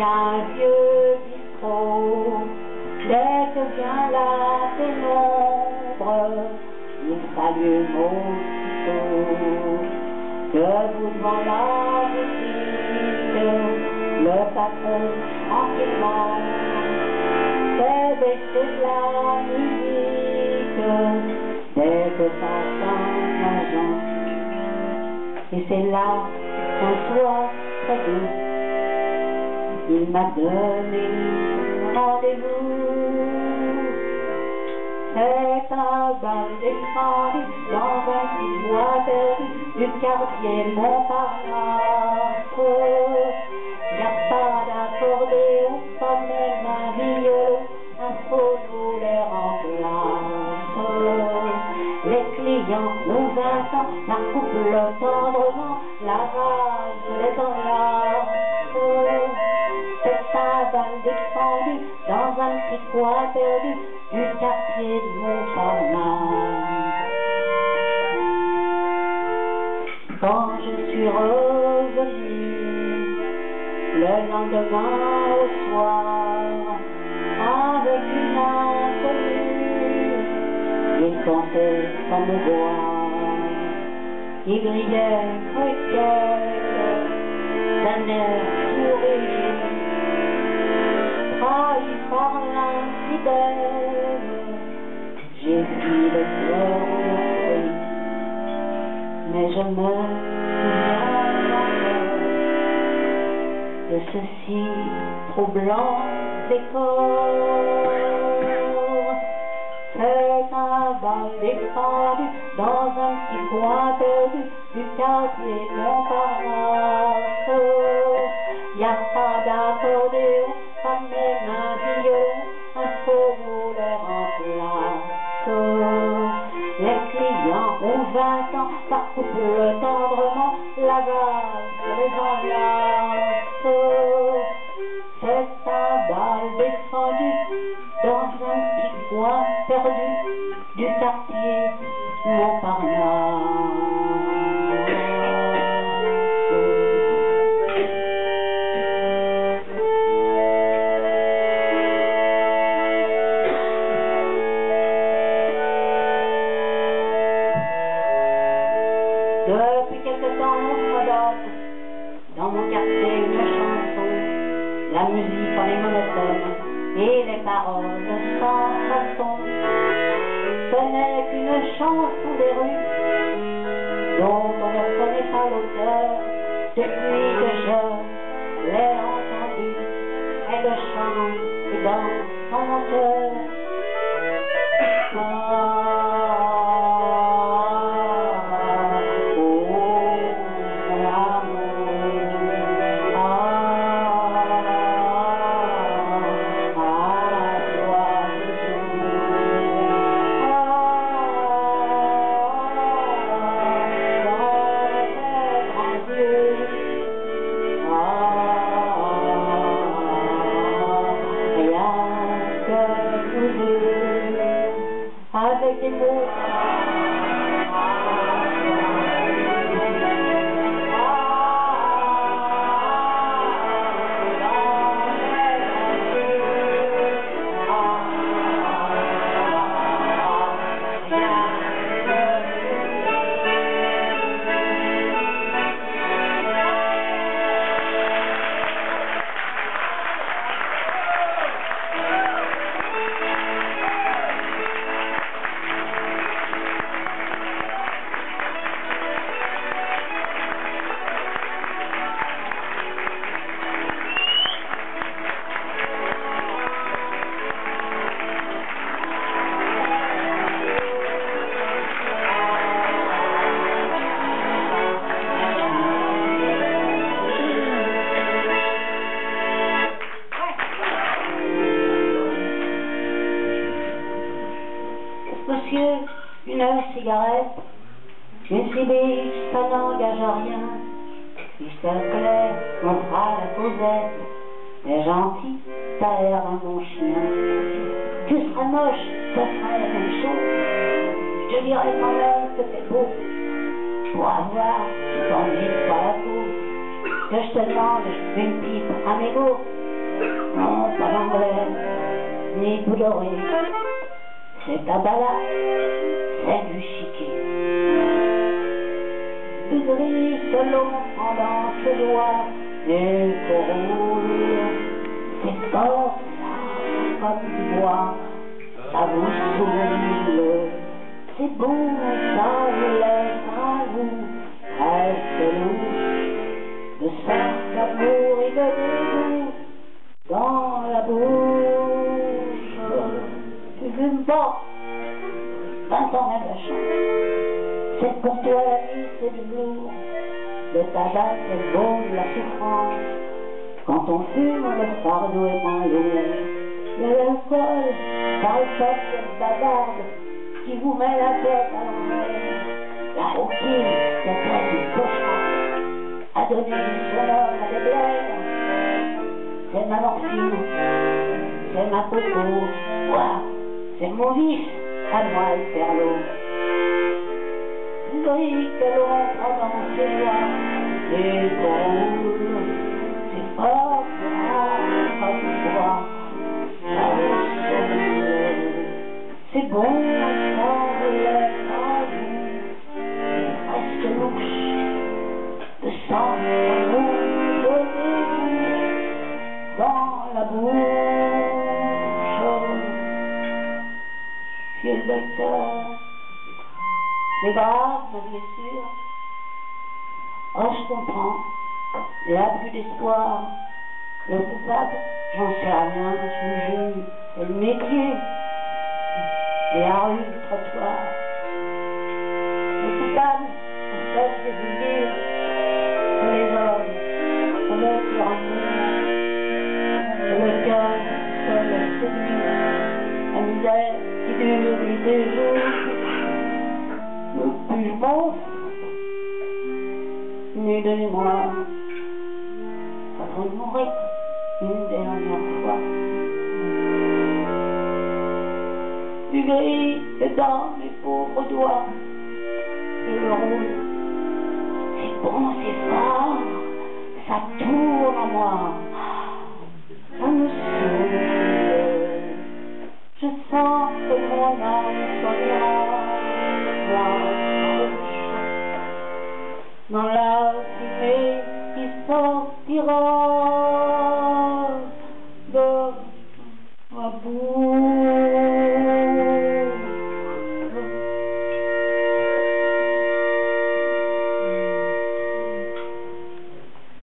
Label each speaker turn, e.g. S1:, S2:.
S1: un vieux bistrot, dès que vient la pénombre, il s'allume aussitôt, debout devant la boutique, le patron tranquillement fait baisser la musique, dès que passe l'agent. Et c'est là qu'un soir très doux, il m'a donné rendez-vous. C'est un bal descendu dans un petit bois du quartier Montparnasse. Y a pas d'accordéon, pas même un violon, un solo les remplace. Les clients nous attendent, la couple tendrement, C'est un bal descendu dans un petit coin perdu du quartier de Montparnasse. Quand je suis revenu le lendemain au soir avec une inconnue, il tentait sans me voir, il brillait avec elle air encore de ceci troublant décor. C'est un bal descendu dans un petit coin perdu du quartier Montparnasse. Y a pas d'accordéon, La musique en est monotone et les paroles sans façon. Ce n'est qu'une chanson des rues dont on ne connaît pas l'auteur depuis que je l'ai entendue. Elle chante dans son cœur. Avec des une cigarette, une cibiche, ça n'engage à rien. Si ça te plaît, on la causette. Mais gentil, t'as l'air un bon chien. Tu seras moche, ça sera la même chose. Je te dirai quand même que t'es beau. Pour avoir, tu t'ennuies pas la peau. Que je te demande une pipe à mes mots. anglais, ni boudoré. C'est ta balade, du chiquet. Du gris selon en danse doigt et roule. C'est fort, ça, comme du bois, ça vous sourit. C'est bon, ça vous laisse à vous, reste nous, de sang d'amour C'est pour toi la vie, c'est du lourd. Le tabac, c'est le baume, la souffrance. Quand on fume, le fardeau est moins lourd. Mais l'alcool, par le peuple bavarde, qui vous met la tête à l'envers. La routine, la tête du cauchemar, a donné son homme à des blagues. C'est ma morphine, c'est ma coco, moi, c'est mon vice, à moi le perlot. Prend dans ses doigts, et drôle, c'est fort, ça me c'est bon, relève à vous, presque louche, de sang, de dégoût, dans la bouche. Monsieur le c'est grave, ma blessure. Oh, je comprends, a plus d'espoir. Le coupable, j'en sais rien, je vous jure, c'est le métier et la rue, le trottoir. Le coupable, en fait, c'est vous dire que les hommes commettent leur amour, que le cœur seul séduit, la misère qui dure et jour. Le donnez-moi, avant de mourir, une dernière fois. du gris et dans mes pauvres doigts. Je le roule. C'est bon, c'est fort, ça tourne en moi. Ça me الصراط